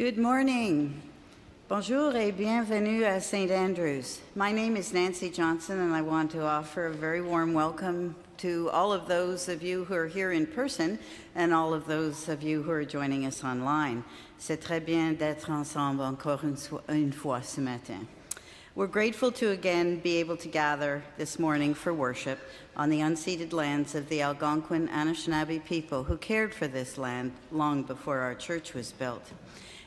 Good morning. Bonjour et bienvenue à St. Andrews. My name is Nancy Johnson, and I want to offer a very warm welcome to all of those of you who are here in person and all of those of you who are joining us online. C'est très bien d'être ensemble encore une, fois ce matin. We're grateful to again be able to gather this morning for worship on the unceded lands of the Algonquin Anishinaabe people who cared for this land long before our church was built.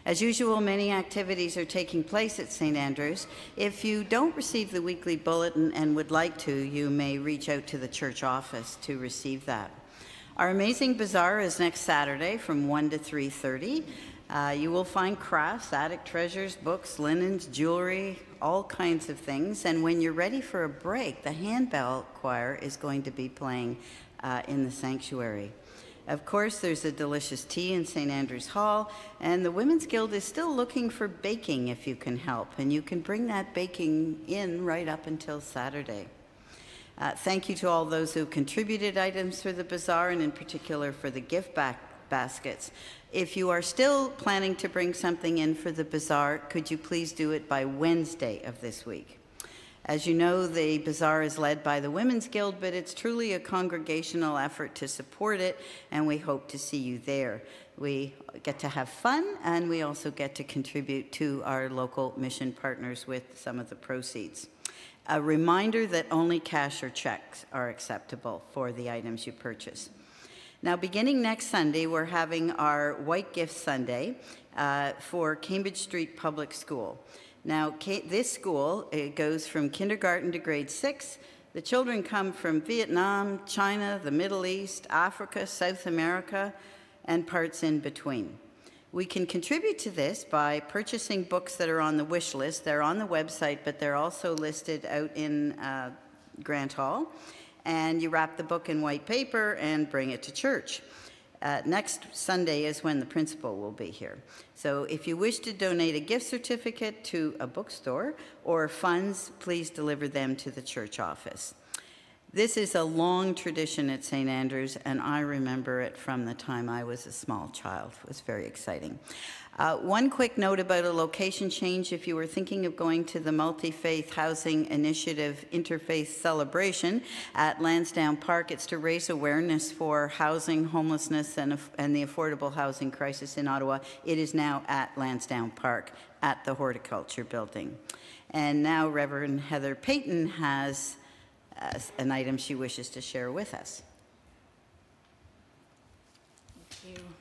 As usual, many activities are taking place at St. Andrews. If you don't receive the weekly bulletin and would like to, you may reach out to the church office to receive that. Our amazing bazaar is next Saturday from 1 to 3:30. Uh, you will find crafts, attic treasures, books, linens, jewelry, all kinds of things. And when you're ready for a break, the handbell choir is going to be playing uh, in the sanctuary. Of course, there's a delicious tea in St. Andrew's Hall, and the Women's Guild is still looking for baking if you can help, and you can bring that baking in right up until Saturday. Uh, thank you to all those who contributed items for the bazaar, and in particular for the gift back baskets. If you are still planning to bring something in for the bazaar, could you please do it by Wednesday of this week? As you know, the bazaar is led by the Women's Guild, but it's truly a congregational effort to support it, and we hope to see you there. We get to have fun, and we also get to contribute to our local mission partners with some of the proceeds. A reminder that only cash or checks are acceptable for the items you purchase. Now, beginning next Sunday, we're having our White Gift Sunday uh, for Cambridge Street Public School. Now, this school it goes from kindergarten to grade six. The children come from Vietnam, China, the Middle East, Africa, South America, and parts in between. We can contribute to this by purchasing books that are on the wish list. They're on the website, but they're also listed out in uh, Grant Hall. And you wrap the book in white paper and bring it to church. Uh, next Sunday is when the principal will be here. So if you wish to donate a gift certificate to a bookstore or funds, please deliver them to the church office. This is a long tradition at St. Andrews, and I remember it from the time I was a small child. It was very exciting. Uh, one quick note about a location change. If you were thinking of going to the Multi Faith Housing Initiative Interfaith Celebration at Lansdowne Park, it's to raise awareness for housing, homelessness, and, and the affordable housing crisis in Ottawa. It is now at Lansdowne Park at the Horticulture Building. And now Reverend Heather Payton has uh, an item she wishes to share with us. Thank you.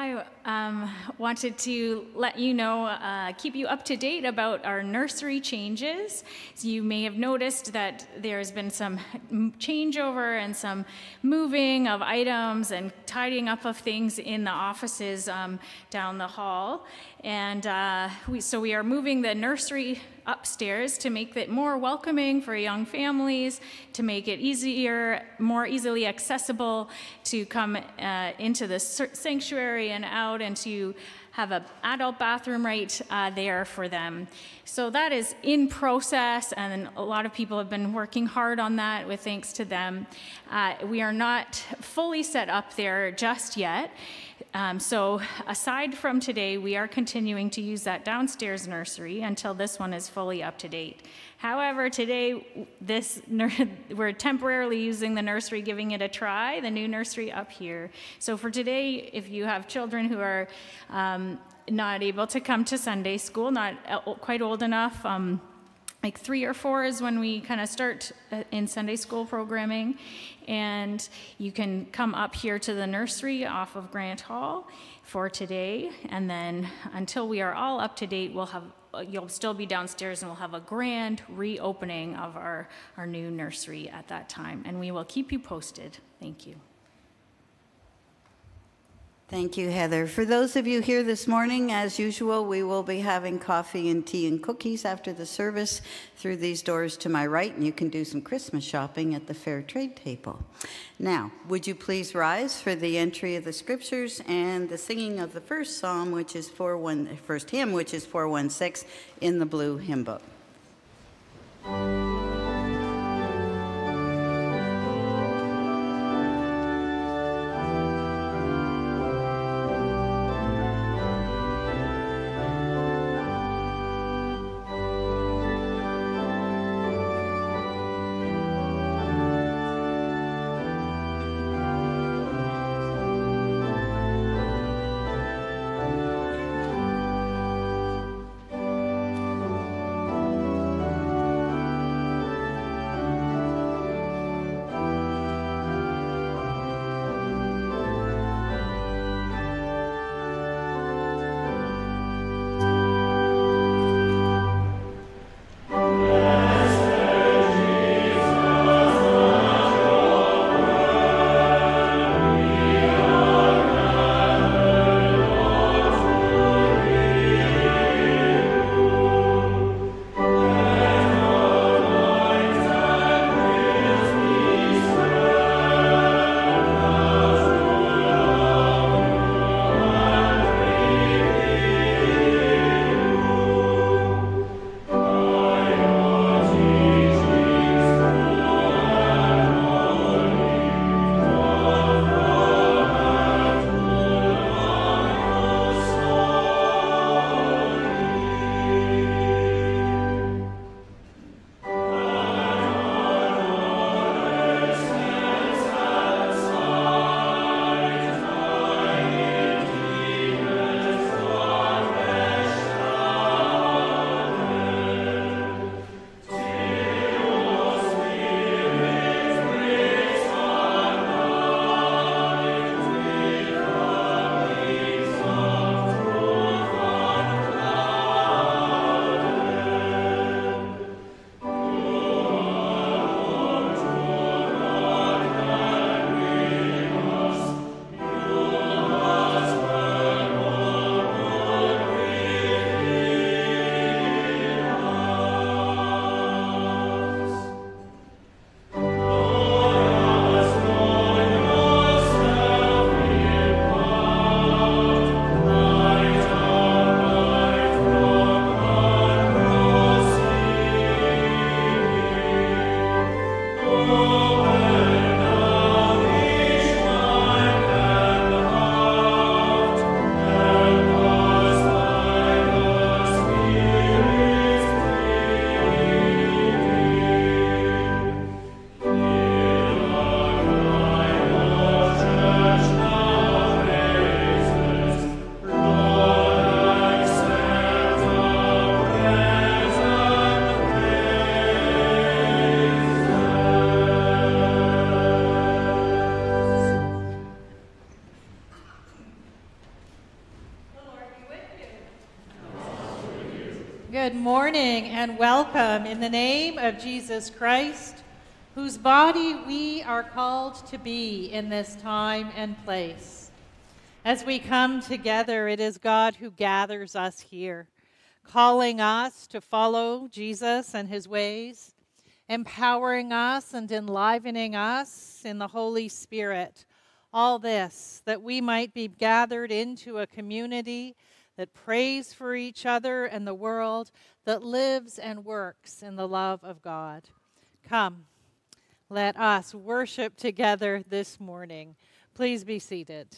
I um, wanted to let you know, uh, keep you up to date about our nursery changes. So you may have noticed that there's been some changeover and some moving of items and tidying up of things in the offices um, down the hall. And uh, we, so we are moving the nursery upstairs to make it more welcoming for young families, to make it easier, more easily accessible to come uh, into the sanctuary and out and to have an adult bathroom right uh, there for them. So that is in process, and a lot of people have been working hard on that with thanks to them. Uh, we are not fully set up there just yet. Um, so aside from today, we are continuing to use that downstairs nursery until this one is fully up to date. However, today, this we're temporarily using the nursery, giving it a try, the new nursery up here. So for today, if you have children who are um, not able to come to Sunday school, not uh, quite old enough, um, like three or four is when we kind of start uh, in Sunday school programming. And you can come up here to the nursery off of Grant Hall for today. And then until we are all up to date, we'll have uh, you'll still be downstairs and we'll have a grand reopening of our, our new nursery at that time. And we will keep you posted. Thank you. Thank you, Heather. For those of you here this morning, as usual, we will be having coffee and tea and cookies after the service through these doors to my right, and you can do some Christmas shopping at the Fair Trade table. Now, would you please rise for the entry of the scriptures and the singing of the first psalm, which is 41, first hymn, which is 416 in the blue hymn book. And welcome in the name of Jesus Christ, whose body we are called to be in this time and place. As we come together, it is God who gathers us here, calling us to follow Jesus and his ways, empowering us and enlivening us in the Holy Spirit. All this that we might be gathered into a community that prays for each other and the world, that lives and works in the love of God. Come, let us worship together this morning. Please be seated.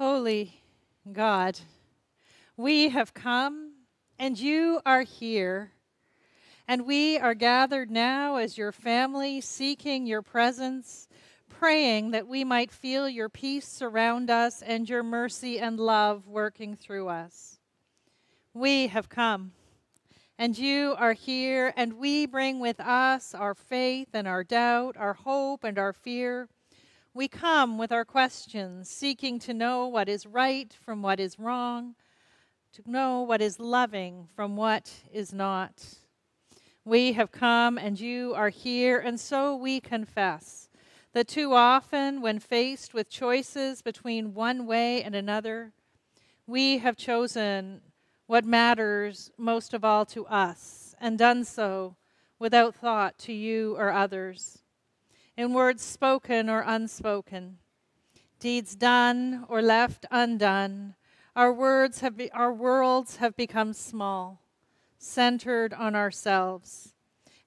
Holy God, we have come and you are here. And we are gathered now as your family, seeking your presence, praying that we might feel your peace surround us and your mercy and love working through us. We have come and you are here, and we bring with us our faith and our doubt, our hope and our fear. We come with our questions, seeking to know what is right from what is wrong, to know what is loving from what is not. We have come, and you are here, and so we confess that too often, when faced with choices between one way and another, we have chosen what matters most of all to us, and done so without thought to you or others. In words spoken or unspoken, deeds done or left undone, our words have be, our worlds have become small, centered on ourselves.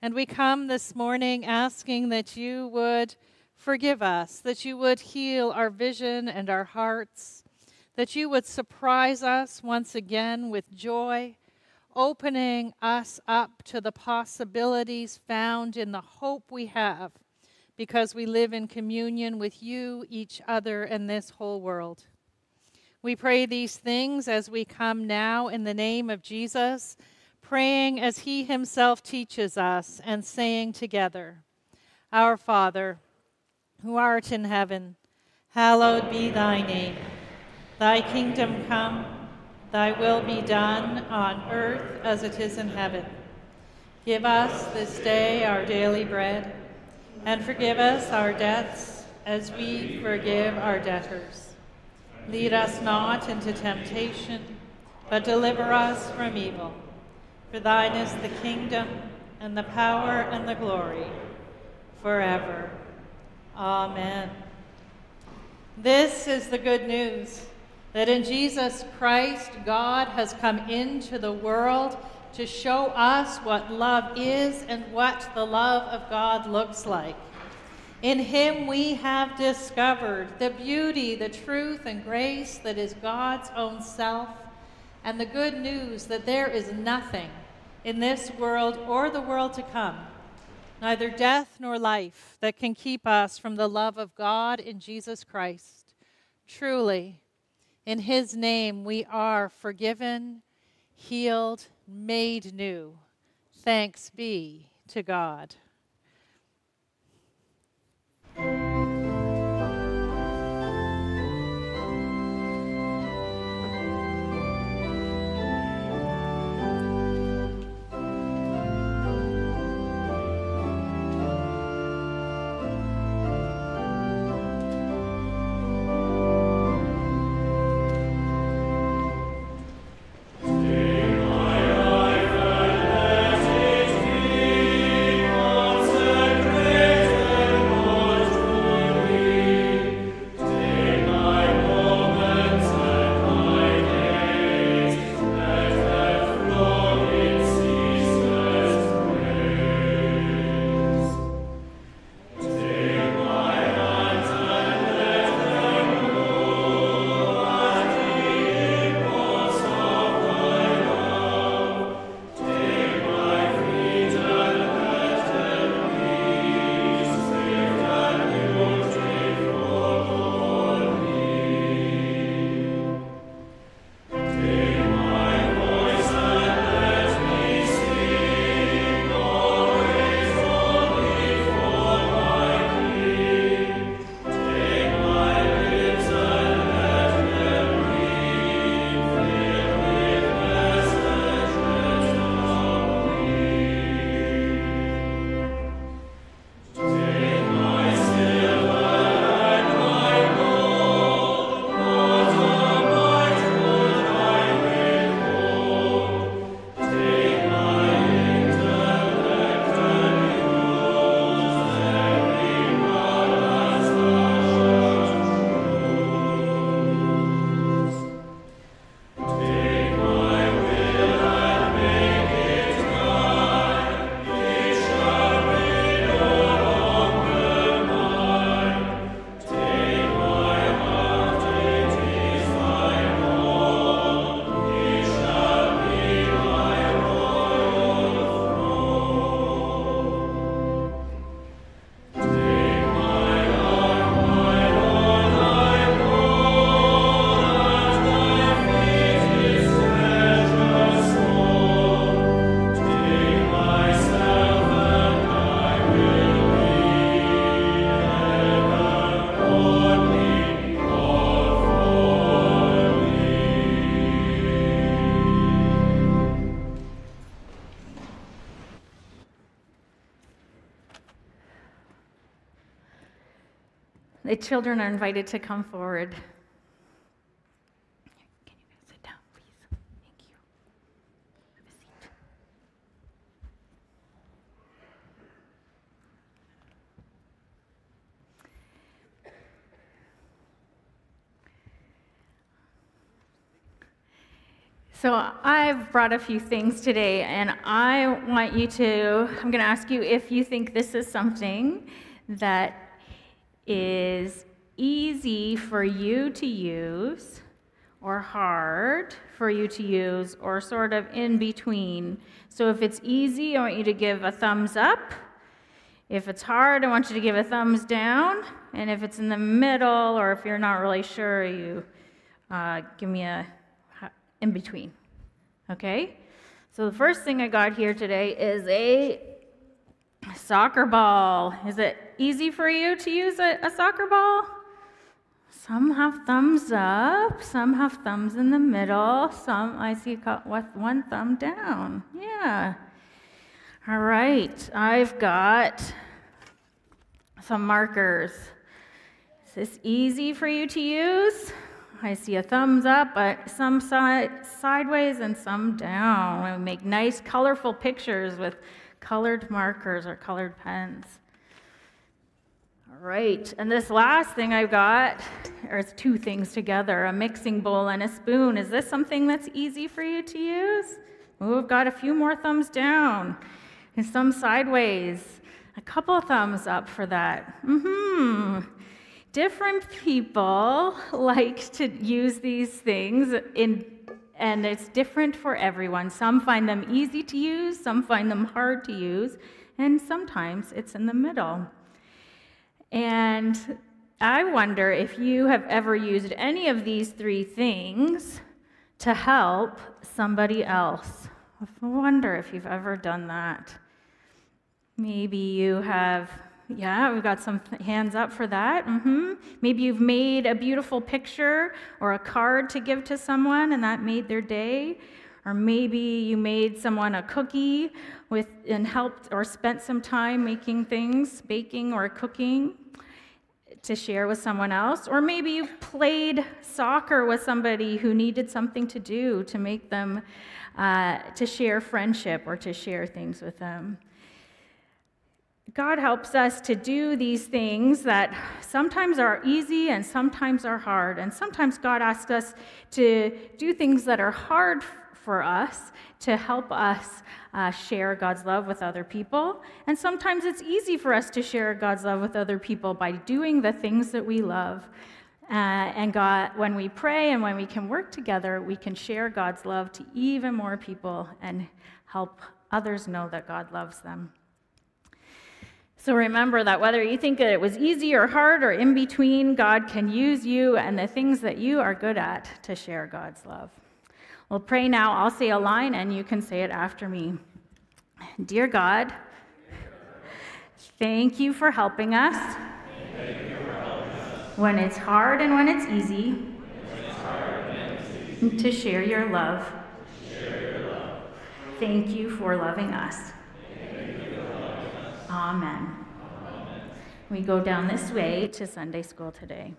And we come this morning asking that you would forgive us, that you would heal our vision and our hearts that you would surprise us once again with joy, opening us up to the possibilities found in the hope we have because we live in communion with you, each other, and this whole world. We pray these things as we come now in the name of Jesus, praying as he himself teaches us and saying together, Our Father, who art in heaven, hallowed be thy name. Thy kingdom come, thy will be done on earth as it is in heaven. Give us this day our daily bread, and forgive us our debts as we forgive our debtors. Lead us not into temptation, but deliver us from evil. For thine is the kingdom, and the power, and the glory, forever. Amen. This is the good news that in Jesus Christ, God has come into the world to show us what love is and what the love of God looks like. In him we have discovered the beauty, the truth, and grace that is God's own self, and the good news that there is nothing in this world or the world to come, neither death nor life, that can keep us from the love of God in Jesus Christ. Truly, in his name, we are forgiven, healed, made new. Thanks be to God. Children are invited to come forward. Can you guys sit down, please? Thank you. Have a seat. So I've brought a few things today, and I want you to, I'm going to ask you if you think this is something that is easy for you to use, or hard for you to use, or sort of in between. So if it's easy, I want you to give a thumbs up. If it's hard, I want you to give a thumbs down. And if it's in the middle, or if you're not really sure, you uh, give me a in between. Okay? So the first thing I got here today is a soccer ball. Is it easy for you to use a, a soccer ball? Some have thumbs up, some have thumbs in the middle, some I see one thumb down. Yeah. All right, I've got some markers. Is this easy for you to use? I see a thumbs up, but some side, sideways and some down. We make nice, colorful pictures with colored markers or colored pens. Right, and this last thing I've got, or it's two things together, a mixing bowl and a spoon. Is this something that's easy for you to use? I've got a few more thumbs down and some sideways. A couple of thumbs up for that. Mm-hmm different people like to use these things in and it's different for everyone. Some find them easy to use, some find them hard to use, and sometimes it's in the middle. And I wonder if you have ever used any of these three things to help somebody else. I wonder if you've ever done that. Maybe you have yeah, we've got some hands up for that. Mm-hmm. Maybe you've made a beautiful picture or a card to give to someone and that made their day. Or maybe you made someone a cookie with and helped or spent some time making things, baking or cooking to share with someone else. Or maybe you played soccer with somebody who needed something to do to make them, uh, to share friendship or to share things with them. God helps us to do these things that sometimes are easy and sometimes are hard. And sometimes God asks us to do things that are hard for us to help us uh, share God's love with other people. And sometimes it's easy for us to share God's love with other people by doing the things that we love. Uh, and God, when we pray and when we can work together, we can share God's love to even more people and help others know that God loves them. So remember that whether you think that it was easy or hard or in between, God can use you and the things that you are good at to share God's love. We'll pray now. I'll say a line and you can say it after me. Dear God, thank you for helping us, when it's hard and when it's easy, to share your love. Thank you for loving us. Amen. We go down this way to Sunday school today.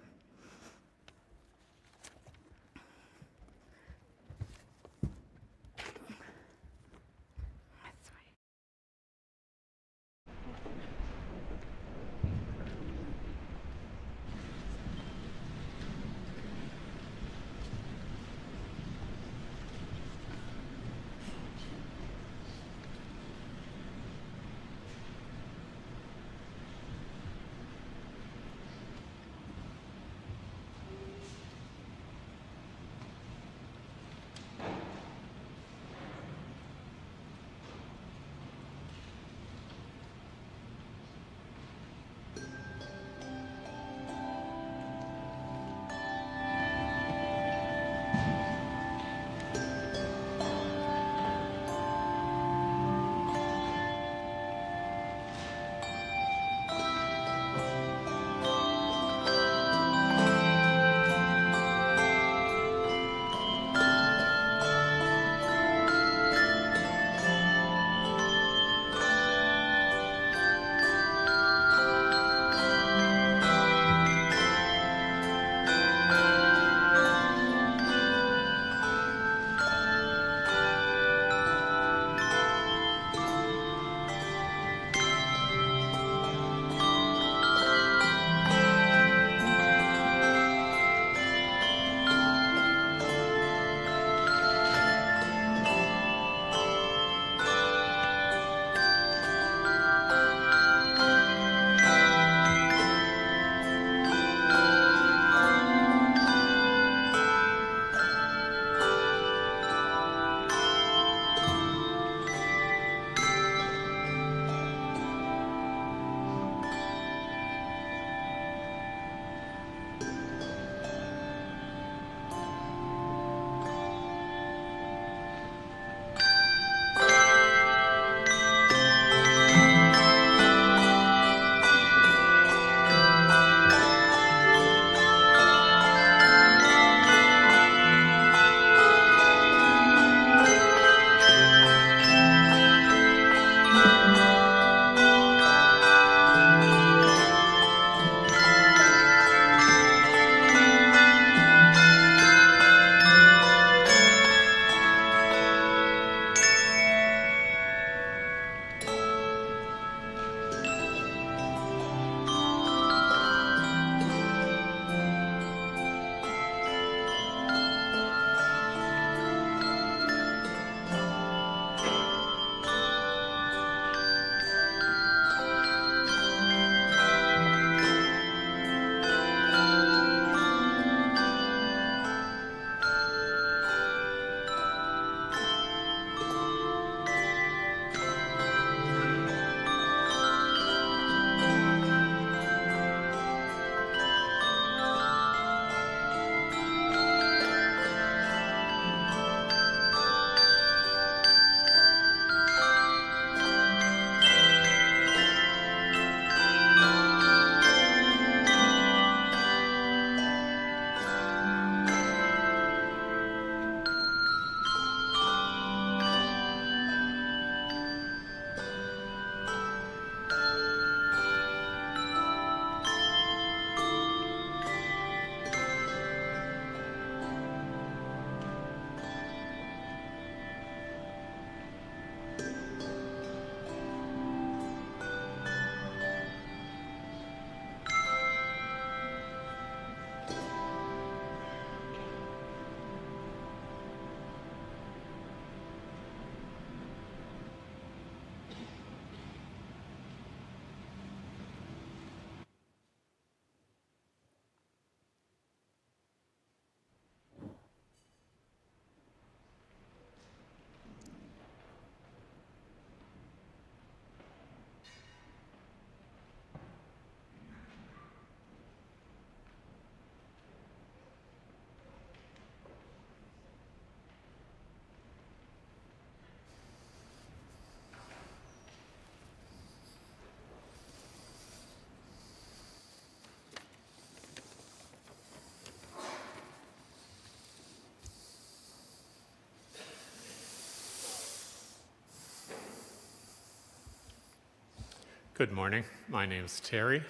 Good morning. My name is Terry.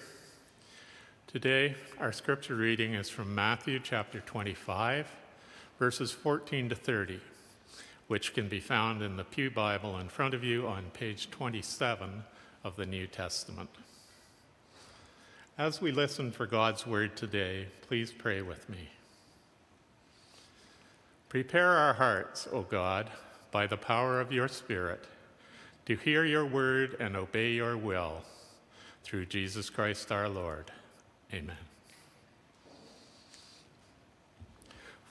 Today, our scripture reading is from Matthew chapter 25, verses 14 to 30, which can be found in the Pew Bible in front of you on page 27 of the New Testament. As we listen for God's word today, please pray with me. Prepare our hearts, O God, by the power of your Spirit, to hear your word and obey your will, through Jesus Christ our Lord. Amen.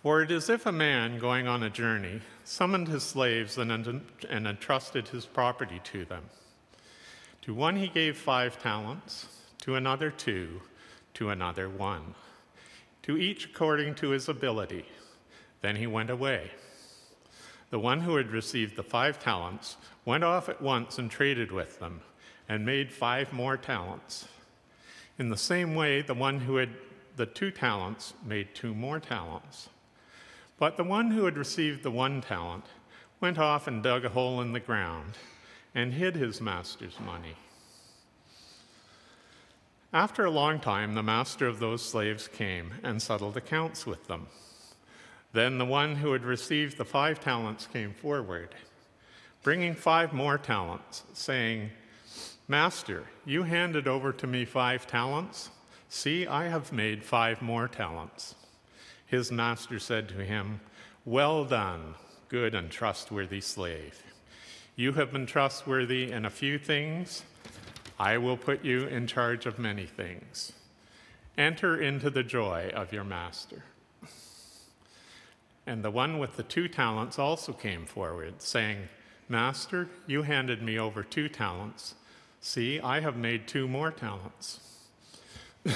For it is if a man going on a journey summoned his slaves and, and entrusted his property to them. To one he gave five talents, to another two, to another one, to each according to his ability. Then he went away. The one who had received the five talents went off at once and traded with them and made five more talents. In the same way, the one who had the two talents made two more talents. But the one who had received the one talent went off and dug a hole in the ground and hid his master's money. After a long time, the master of those slaves came and settled accounts with them. Then the one who had received the five talents came forward, bringing five more talents, saying, Master, you handed over to me five talents. See, I have made five more talents. His master said to him, Well done, good and trustworthy slave. You have been trustworthy in a few things. I will put you in charge of many things. Enter into the joy of your master. And the one with the two talents also came forward, saying, Master, you handed me over two talents. See, I have made two more talents.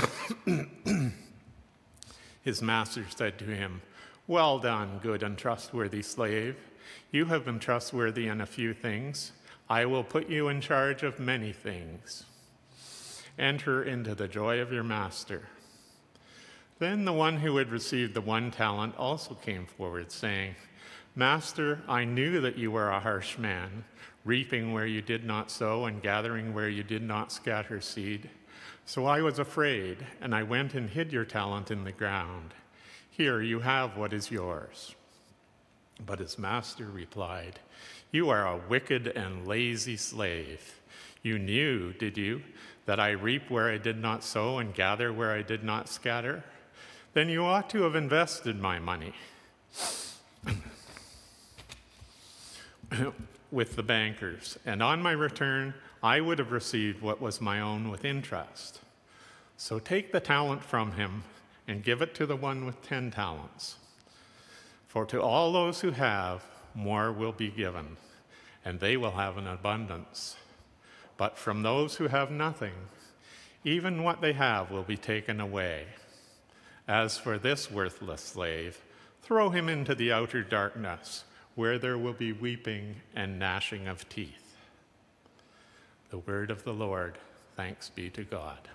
His master said to him, Well done, good and trustworthy slave. You have been trustworthy in a few things. I will put you in charge of many things. Enter into the joy of your master. Then the one who had received the one talent also came forward, saying, Master, I knew that you were a harsh man reaping where you did not sow and gathering where you did not scatter seed. So I was afraid, and I went and hid your talent in the ground. Here you have what is yours. But his master replied, You are a wicked and lazy slave. You knew, did you, that I reap where I did not sow and gather where I did not scatter? Then you ought to have invested my money with the bankers, and on my return, I would have received what was my own with interest. So take the talent from him and give it to the one with ten talents. For to all those who have, more will be given, and they will have an abundance. But from those who have nothing, even what they have will be taken away. As for this worthless slave, throw him into the outer darkness where there will be weeping and gnashing of teeth. The word of the Lord. Thanks be to God.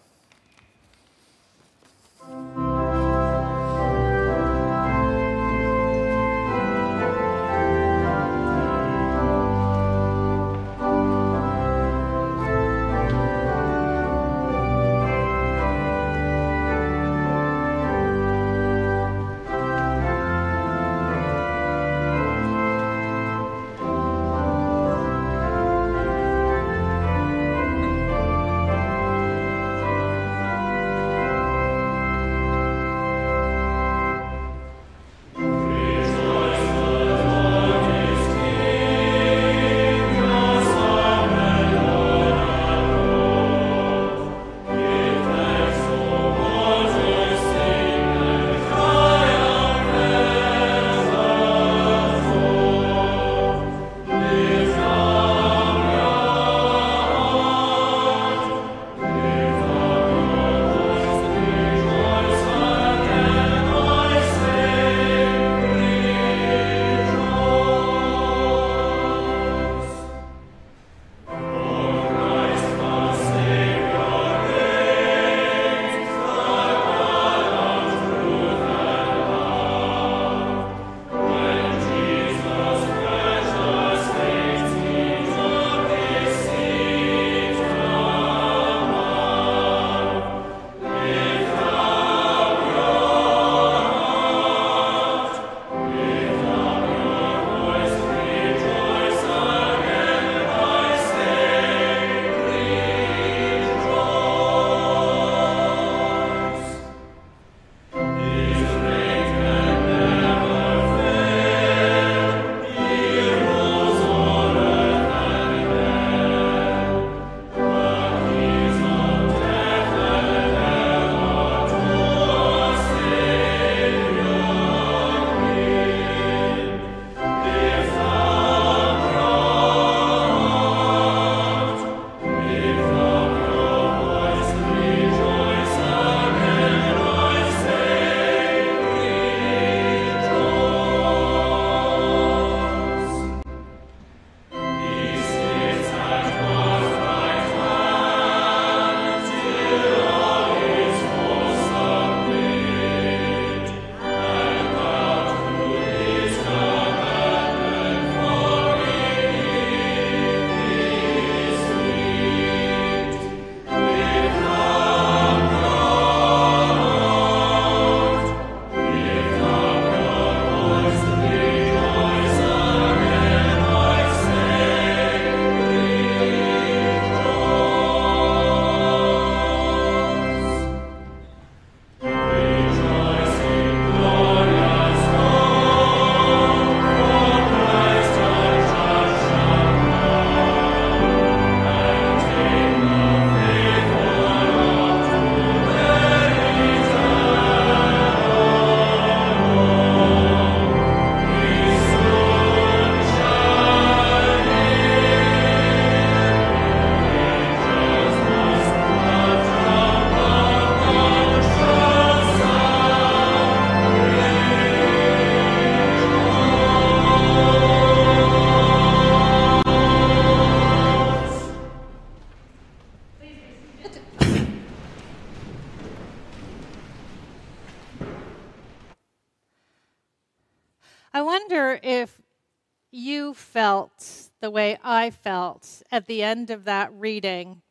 At the end of that reading,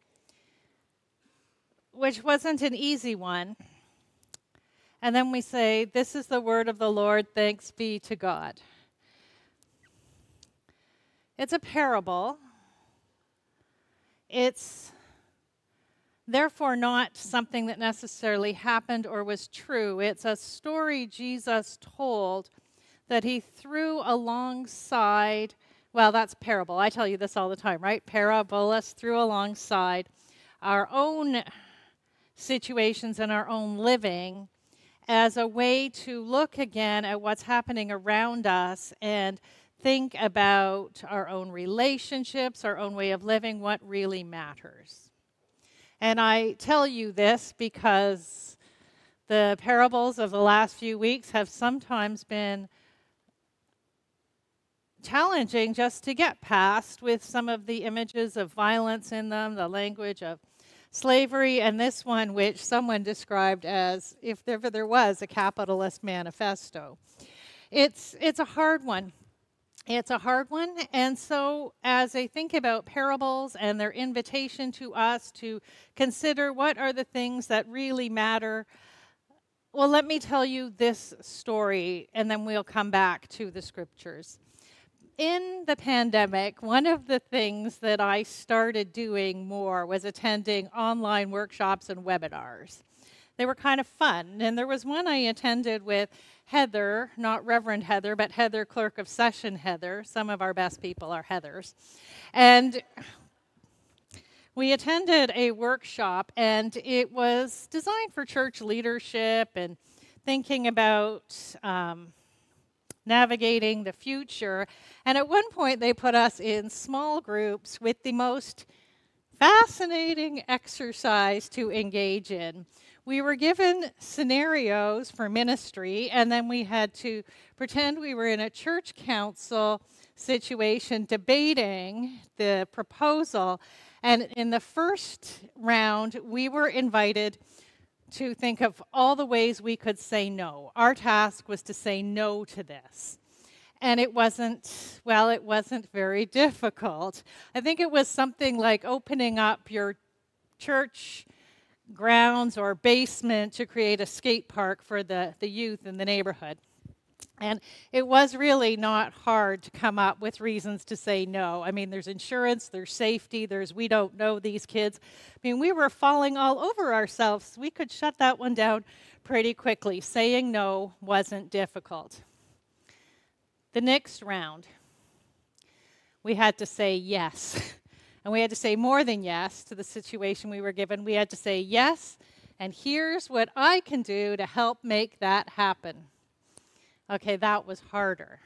which wasn't an easy one. And then we say, This is the word of the Lord, thanks be to God. It's a parable. It's therefore not something that necessarily happened or was true. It's a story Jesus told that he threw alongside, well, that's parable. I tell you this all the time, right? Parabolus through alongside our own situations and our own living as a way to look again at what's happening around us and think about our own relationships, our own way of living, what really matters. And I tell you this because the parables of the last few weeks have sometimes been challenging just to get past with some of the images of violence in them, the language of slavery, and this one, which someone described as if ever there was a capitalist manifesto. It's, it's a hard one. It's a hard one. And so, as I think about parables and their invitation to us to consider what are the things that really matter, well, let me tell you this story, and then we'll come back to the scriptures. In the pandemic, one of the things that I started doing more was attending online workshops and webinars. They were kind of fun, and there was one I attended with Heather, not Reverend Heather, but Heather, Clerk of Session Heather. Some of our best people are Heathers. And we attended a workshop, and it was designed for church leadership and thinking about um, navigating the future. And at one point, they put us in small groups with the most fascinating exercise to engage in we were given scenarios for ministry, and then we had to pretend we were in a church council situation debating the proposal. And in the first round, we were invited to think of all the ways we could say no. Our task was to say no to this. And it wasn't, well, it wasn't very difficult. I think it was something like opening up your church grounds or basement to create a skate park for the, the youth in the neighborhood. And it was really not hard to come up with reasons to say no. I mean, there's insurance, there's safety, there's we don't know these kids. I mean, we were falling all over ourselves. We could shut that one down pretty quickly. Saying no wasn't difficult. The next round, we had to say yes. And we had to say more than yes to the situation we were given. We had to say yes, and here's what I can do to help make that happen. Okay, that was harder.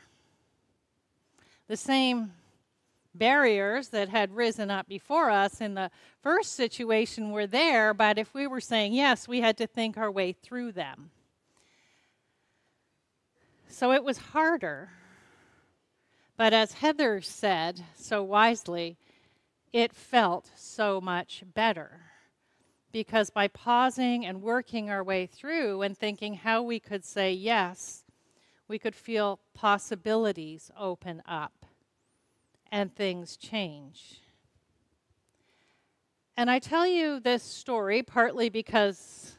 The same barriers that had risen up before us in the first situation were there, but if we were saying yes, we had to think our way through them. So it was harder. But as Heather said so wisely, it felt so much better. Because by pausing and working our way through and thinking how we could say yes, we could feel possibilities open up and things change. And I tell you this story partly because,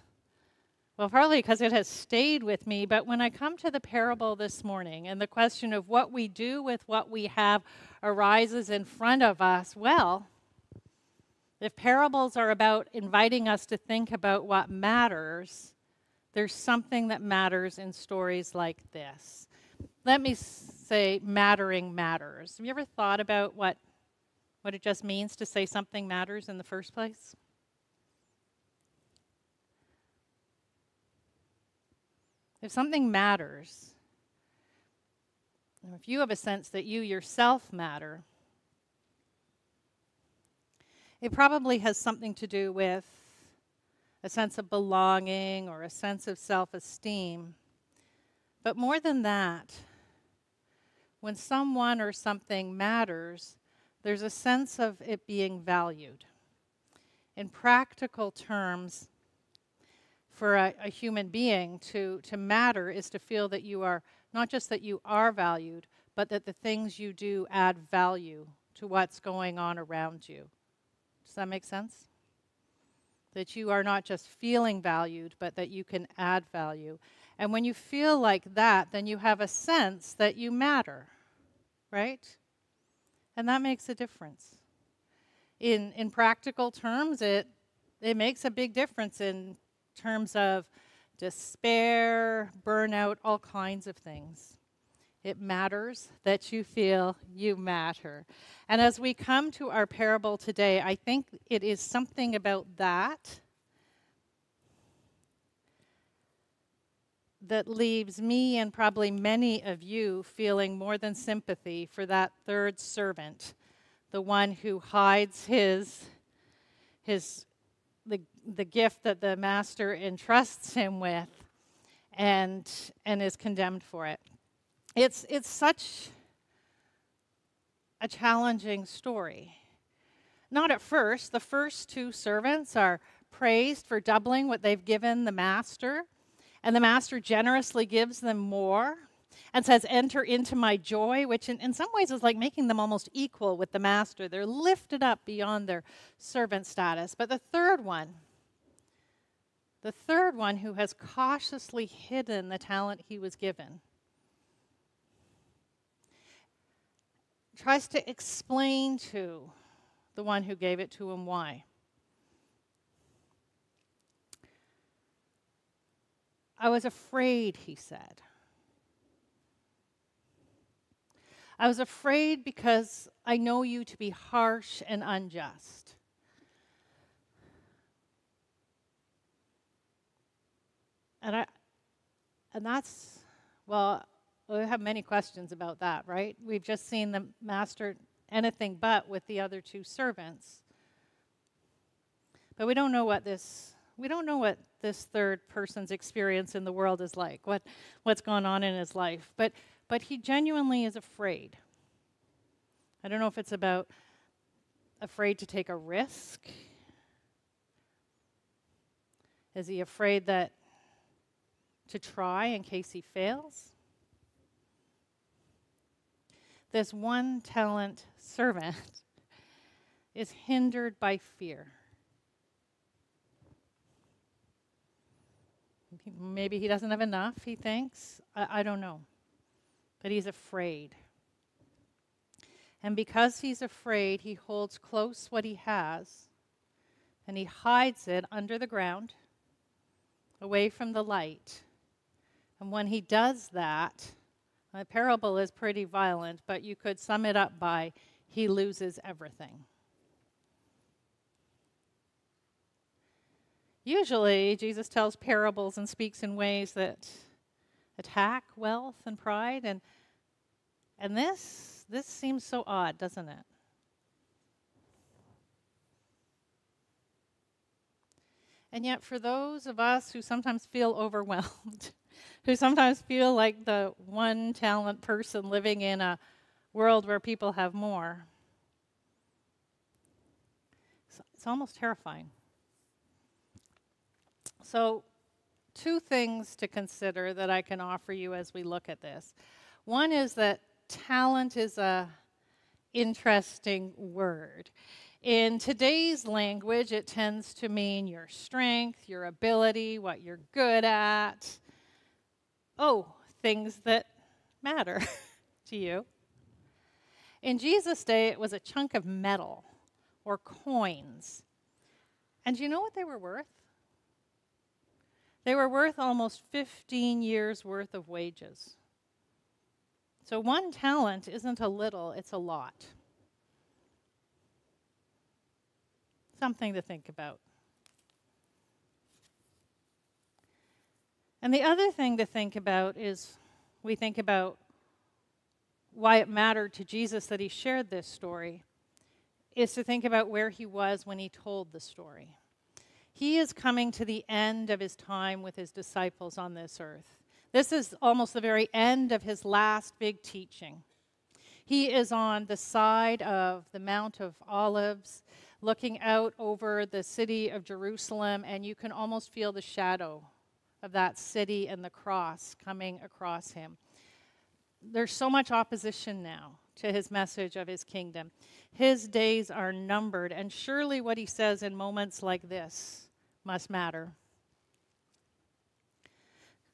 well, partly because it has stayed with me, but when I come to the parable this morning and the question of what we do with what we have arises in front of us, well, if parables are about inviting us to think about what matters, there's something that matters in stories like this. Let me say mattering matters. Have you ever thought about what, what it just means to say something matters in the first place? If something matters, if you have a sense that you yourself matter, it probably has something to do with a sense of belonging or a sense of self esteem. But more than that, when someone or something matters, there's a sense of it being valued. In practical terms, for a, a, human being to, to matter is to feel that you are not just that you are valued, but that the things you do add value to what's going on around you. Does that make sense? That you are not just feeling valued, but that you can add value. And when you feel like that, then you have a sense that you matter, right? And that makes a difference. In, in practical terms, it, it makes a big difference in terms of despair, burnout, all kinds of things. It matters that you feel you matter. And as we come to our parable today, I think it is something about that that leaves me and probably many of you feeling more than sympathy for that third servant, the one who hides his, his the, the gift that the master entrusts him with and, and is condemned for it. It's, it's such a challenging story. Not at first. The first two servants are praised for doubling what they've given the master, and the master generously gives them more and says, Enter into my joy, which in, in some ways is like making them almost equal with the master. They're lifted up beyond their servant status. But the third one, the third one who has cautiously hidden the talent he was given, tries to explain to the one who gave it to him why. I was afraid, he said. I was afraid because I know you to be harsh and unjust. And I and that's well, we have many questions about that, right? We've just seen the master anything but with the other two servants. But we don't know what this we don't know what this third person's experience in the world is like, what what's gone on in his life. But but he genuinely is afraid. I don't know if it's about afraid to take a risk. Is he afraid that to try in case he fails? This one talent servant is hindered by fear. Maybe he doesn't have enough, he thinks. I, I don't know. But he's afraid. And because he's afraid, he holds close what he has and he hides it under the ground, away from the light. And when he does that, the parable is pretty violent, but you could sum it up by he loses everything. Usually, Jesus tells parables and speaks in ways that attack wealth and pride, and, and this, this seems so odd, doesn't it? And yet, for those of us who sometimes feel overwhelmed, who sometimes feel like the one talent person living in a world where people have more. It's, it's almost terrifying. So, two things to consider that I can offer you as we look at this. One is that talent is a interesting word. In today's language, it tends to mean your strength, your ability, what you're good at oh, things that matter to you. In Jesus' day, it was a chunk of metal or coins. And do you know what they were worth? They were worth almost 15 years' worth of wages. So one talent isn't a little, it's a lot. Something to think about. And the other thing to think about is we think about why it mattered to Jesus that he shared this story, is to think about where he was when he told the story. He is coming to the end of his time with his disciples on this earth. This is almost the very end of his last big teaching. He is on the side of the Mount of Olives, looking out over the city of Jerusalem, and you can almost feel the shadow of that city and the cross coming across him. there's so much opposition now to his message of his kingdom. His days are numbered, and surely what he says in moments like this must matter.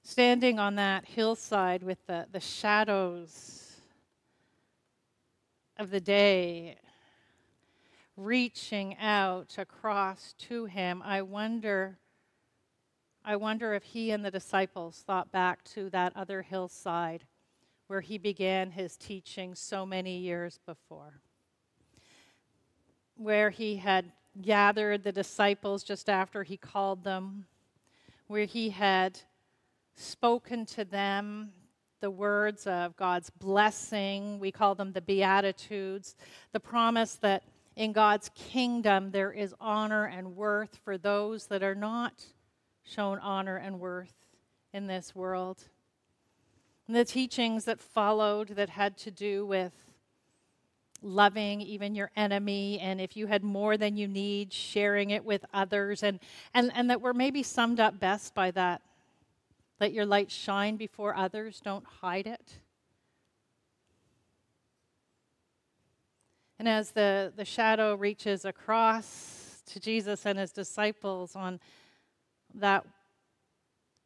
Standing on that hillside with the, the shadows of the day reaching out across to him, I wonder. I wonder if he and the disciples thought back to that other hillside where he began his teaching so many years before, where he had gathered the disciples just after he called them, where he had spoken to them the words of God's blessing. We call them the Beatitudes, the promise that in God's kingdom there is honor and worth for those that are not shown honor and worth in this world. And the teachings that followed that had to do with loving even your enemy, and if you had more than you need, sharing it with others, and, and, and that were maybe summed up best by that. Let your light shine before others, don't hide it. And as the, the shadow reaches across to Jesus and his disciples on that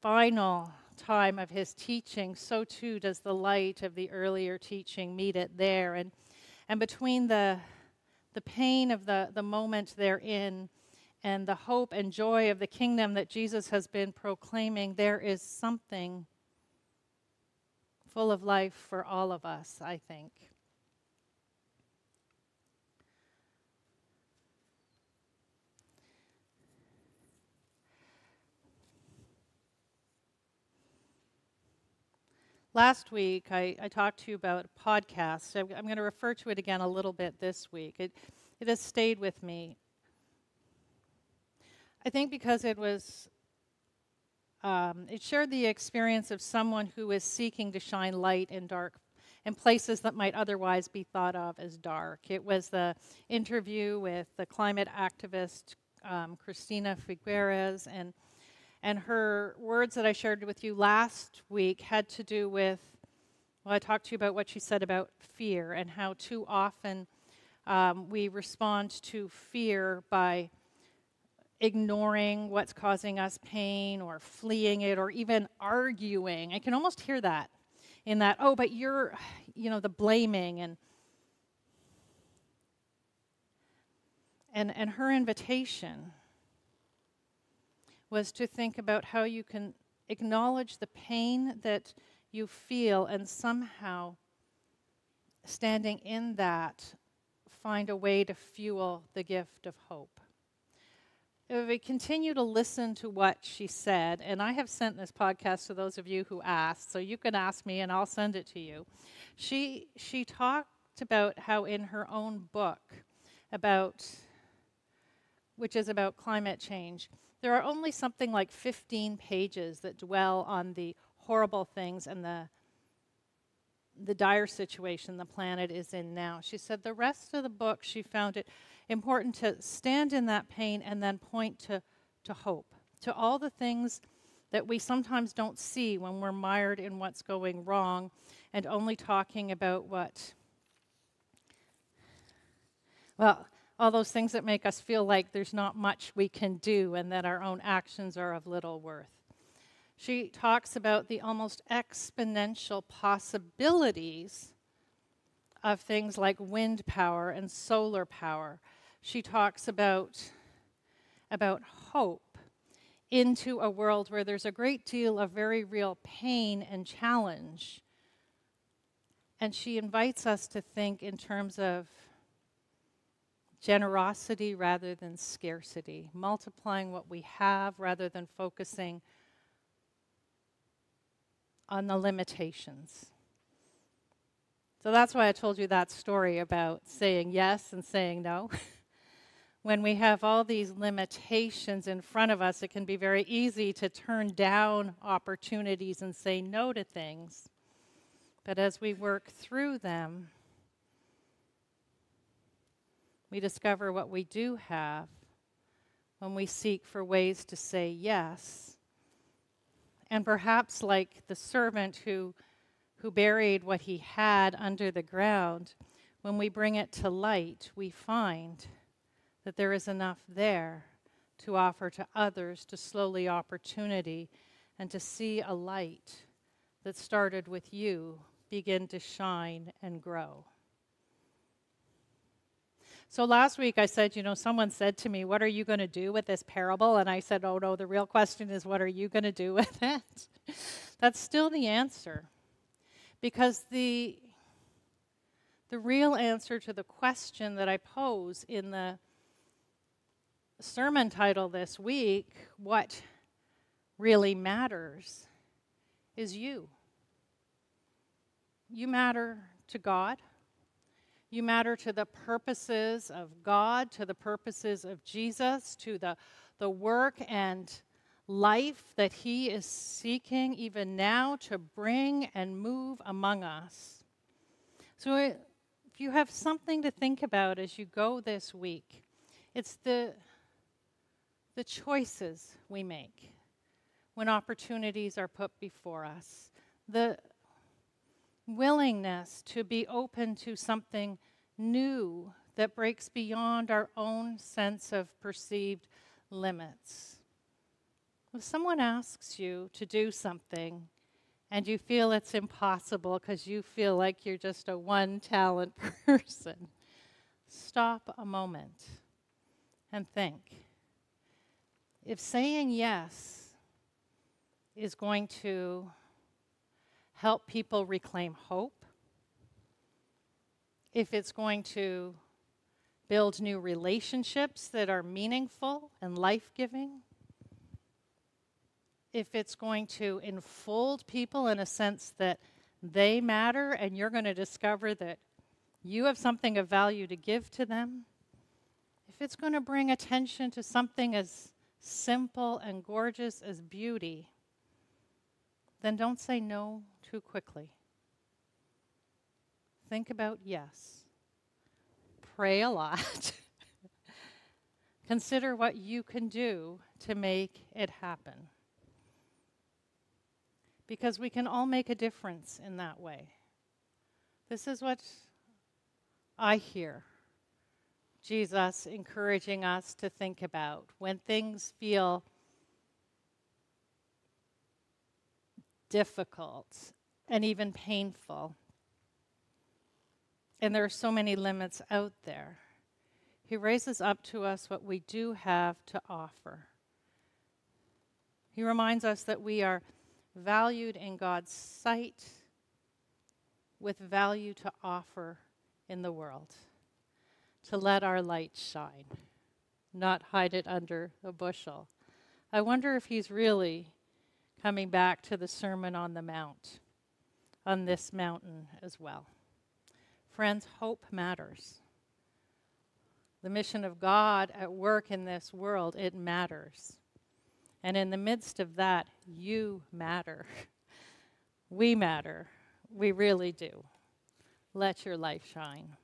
final time of his teaching, so too does the light of the earlier teaching meet it there. And, and between the, the pain of the, the moment therein and the hope and joy of the kingdom that Jesus has been proclaiming, there is something full of life for all of us, I think. Last week, I, I, talked to you about a podcast. I'm, I'm, going to refer to it again a little bit this week. It, it has stayed with me. I think because it was, um, it shared the experience of someone who is seeking to shine light in dark, in places that might otherwise be thought of as dark. It was the interview with the climate activist um, Christiana Figueres and and her words that I shared with you last week had to do with, well, I talked to you about what she said about fear and how too often um, we respond to fear by ignoring what's causing us pain or fleeing it or even arguing. I can almost hear that in that, oh, but you're, you know, the blaming and and and her invitation was to think about how you can acknowledge the pain that you feel and somehow standing in that find a way to fuel the gift of hope. If we continue to listen to what she said, and I have sent this podcast to those of you who asked, so you can ask me and I'll send it to you. She, she talked about how in her own book, about which is about climate change, there are only something like 15 pages that dwell on the horrible things and the the dire situation the planet is in now. She said the rest of the book she found it important to stand in that pain and then point to, to hope, to all the things that we sometimes don't see when we're mired in what's going wrong and only talking about what well all those things that make us feel like there's not much we can do and that our own actions are of little worth. She talks about the almost exponential possibilities of things like wind power and solar power. She talks about, about hope into a world where there's a great deal of very real pain and challenge. And she invites us to think in terms of generosity rather than scarcity, multiplying what we have rather than focusing on the limitations. So that's why I told you that story about saying yes and saying no. when we have all these limitations in front of us, it can be very easy to turn down opportunities and say no to things. But as we work through them, we discover what we do have when we seek for ways to say yes. And perhaps, like the servant who who buried what he had under the ground, when we bring it to light, we find that there is enough there to offer to others to slowly opportunity and to see a light that started with you begin to shine and grow. So last week I said, you know, someone said to me, What are you going to do with this parable? And I said, Oh, no, the real question is, What are you going to do with it? That's still the answer. Because the, the real answer to the question that I pose in the sermon title this week, What Really Matters, is you. You matter to God. You matter to the purposes of God, to the purposes of Jesus, to the, the work and life that He is seeking even now to bring and move among us. So, if you have something to think about as you go this week, it's the, the choices we make when opportunities are put before us, the willingness to be open to something new that breaks beyond our own sense of perceived limits. If someone asks you to do something and you feel it's impossible because you feel like you're just a one talent person, stop a moment and think. If saying yes is going to help people reclaim hope, if it's going to build new relationships that are meaningful and life giving, if it's going to enfold people in a sense that they matter and you're going to discover that you have something of value to give to them, if it's going to bring attention to something as simple and gorgeous as beauty, then don't say no too quickly. Think about yes. Pray a lot. Consider what you can do to make it happen. Because we can all make a difference in that way. This is what I hear Jesus encouraging us to think about when things feel difficult and even painful. And there are so many limits out there. He raises up to us what we do have to offer. He reminds us that we are valued in God's sight with value to offer in the world, to let our light shine, not hide it under a bushel. I wonder if he's really coming back to the Sermon on the Mount, on this mountain as well. Friends, hope matters. The mission of God at work in this world, it matters. And in the midst of that, you matter. we matter. We really do. Let your life shine.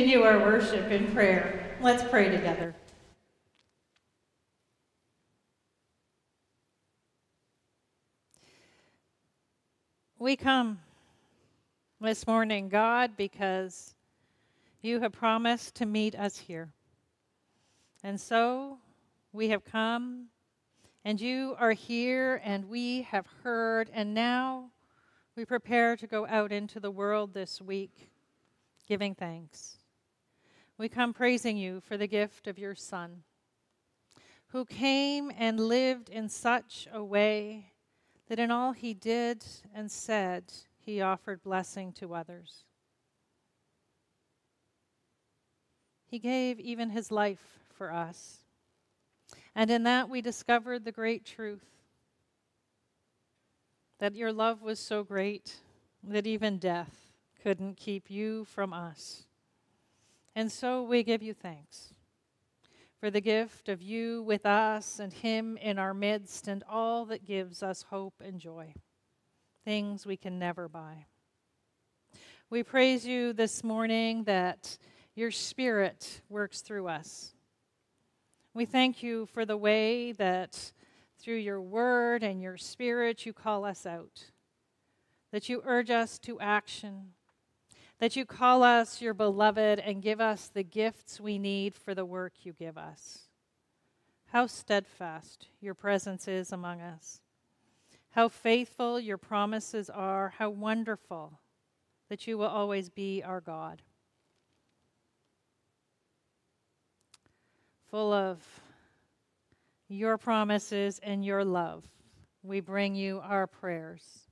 Continue our worship in prayer. Let's pray together. We come this morning, God, because you have promised to meet us here. And so we have come, and you are here, and we have heard, and now we prepare to go out into the world this week giving thanks. We come praising you for the gift of your Son, who came and lived in such a way that in all he did and said, he offered blessing to others. He gave even his life for us. And in that we discovered the great truth that your love was so great that even death couldn't keep you from us. And so we give you thanks for the gift of you with us and him in our midst and all that gives us hope and joy, things we can never buy. We praise you this morning that your Spirit works through us. We thank you for the way that through your word and your Spirit you call us out, that you urge us to action, that you call us your beloved and give us the gifts we need for the work you give us. How steadfast your presence is among us. How faithful your promises are. How wonderful that you will always be our God. Full of your promises and your love, we bring you our prayers.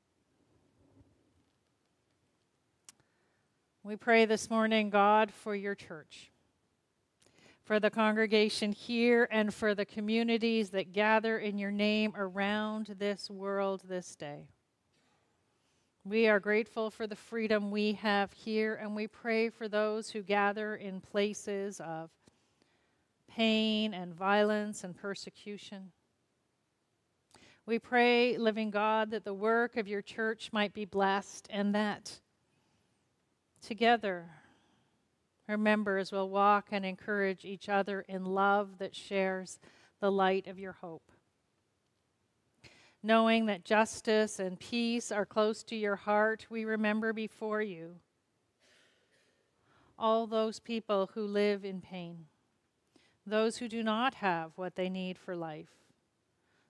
We pray this morning, God, for your church, for the congregation here, and for the communities that gather in your name around this world this day. We are grateful for the freedom we have here, and we pray for those who gather in places of pain and violence and persecution. We pray, living God, that the work of your church might be blessed and that Together, her members will walk and encourage each other in love that shares the light of your hope. Knowing that justice and peace are close to your heart, we remember before you all those people who live in pain, those who do not have what they need for life,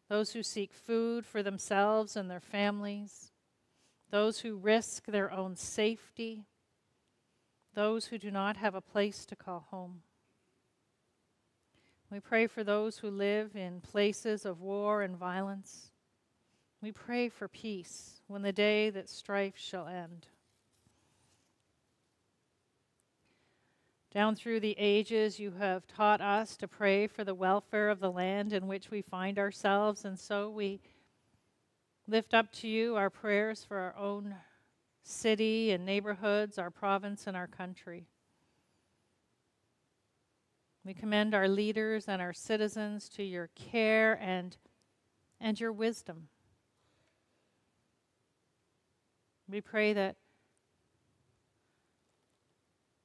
those who seek food for themselves and their families, those who risk their own safety those who do not have a place to call home. We pray for those who live in places of war and violence. We pray for peace when the day that strife shall end. Down through the ages, you have taught us to pray for the welfare of the land in which we find ourselves, and so we lift up to you our prayers for our own city and neighborhoods, our province, and our country. We commend our leaders and our citizens to your care and, and your wisdom. We pray that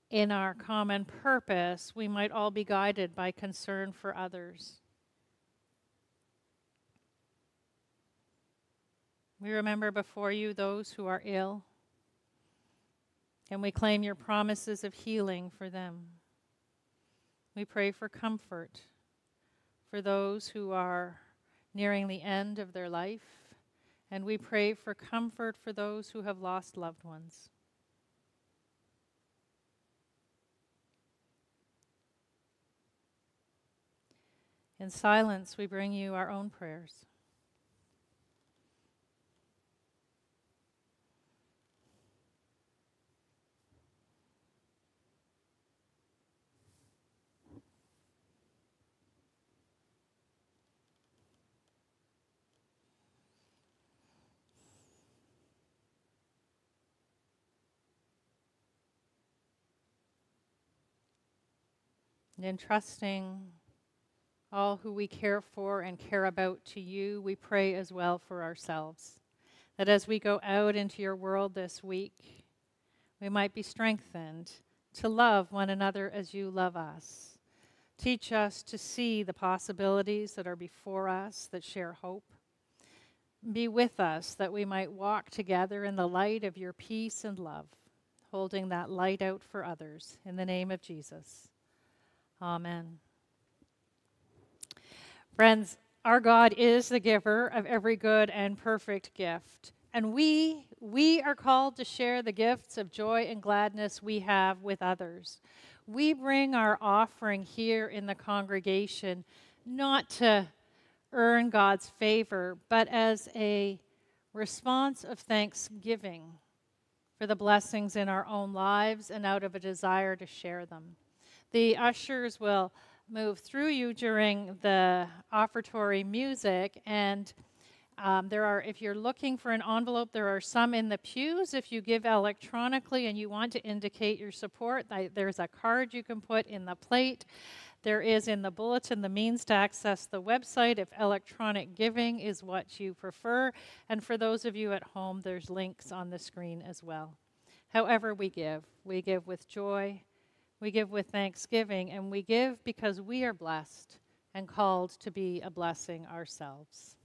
in our common purpose, we might all be guided by concern for others. We remember before you those who are ill and we claim your promises of healing for them. We pray for comfort for those who are nearing the end of their life, and we pray for comfort for those who have lost loved ones. In silence, we bring you our own prayers. And entrusting all who we care for and care about to you, we pray as well for ourselves. That as we go out into your world this week, we might be strengthened to love one another as you love us. Teach us to see the possibilities that are before us that share hope. Be with us that we might walk together in the light of your peace and love, holding that light out for others. In the name of Jesus. Amen. Friends, our God is the giver of every good and perfect gift. And we, we are called to share the gifts of joy and gladness we have with others. We bring our offering here in the congregation not to earn God's favor, but as a response of thanksgiving for the blessings in our own lives and out of a desire to share them. The ushers will move through you during the offertory music. And um, there are, if you're looking for an envelope, there are some in the pews. If you give electronically and you want to indicate your support, there's a card you can put in the plate. There is in the bulletin the means to access the website if electronic giving is what you prefer. And for those of you at home, there's links on the screen as well. However, we give, we give with joy we give with thanksgiving, and we give because we are blessed and called to be a blessing ourselves.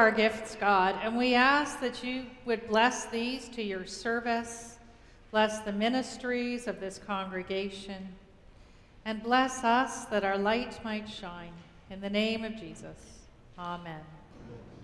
Our gifts, God, and we ask that you would bless these to your service, bless the ministries of this congregation, and bless us that our light might shine. In the name of Jesus, amen. And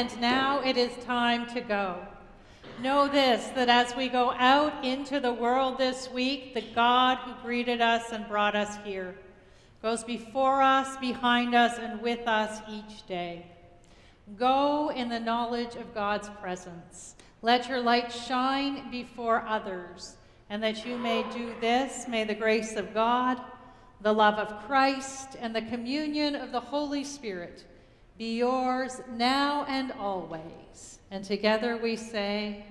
and now it is time to go. Know this that as we go out into the world this week, the God who greeted us and brought us here goes before us, behind us, and with us each day. Go in the knowledge of God's presence. Let your light shine before others, and that you may do this, may the grace of God the love of Christ, and the communion of the Holy Spirit be yours now and always. And together we say,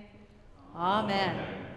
Amen. Amen.